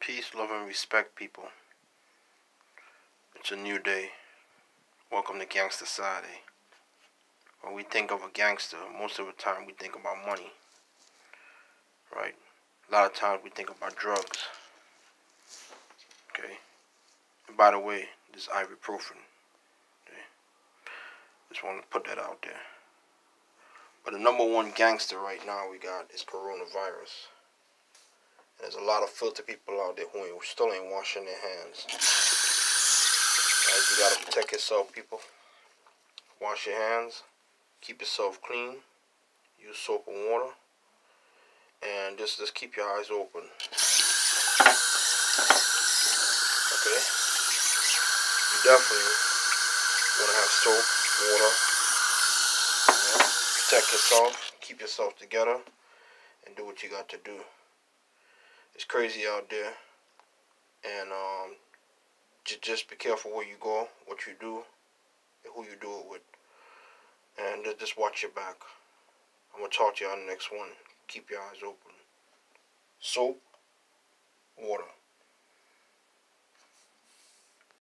Peace, love, and respect, people. It's a new day. Welcome to Gangster Saturday. When we think of a gangster, most of the time we think about money. Right? A lot of times we think about drugs. Okay? And by the way, this ibuprofen. Okay? Just want to put that out there. But the number one gangster right now we got is coronavirus. There's a lot of filthy people out there who ain't, still ain't washing their hands. You gotta protect yourself, people. Wash your hands. Keep yourself clean. Use soap and water. And just, just keep your eyes open. Okay? You definitely want to have soap, water. Protect yourself. Keep yourself together. And do what you got to do it's crazy out there. And um, j- just be careful where you go, what you do, and who you do it with. And just watch your back. I'm to talk to you on the next one. Keep your eyes open. Soap, water.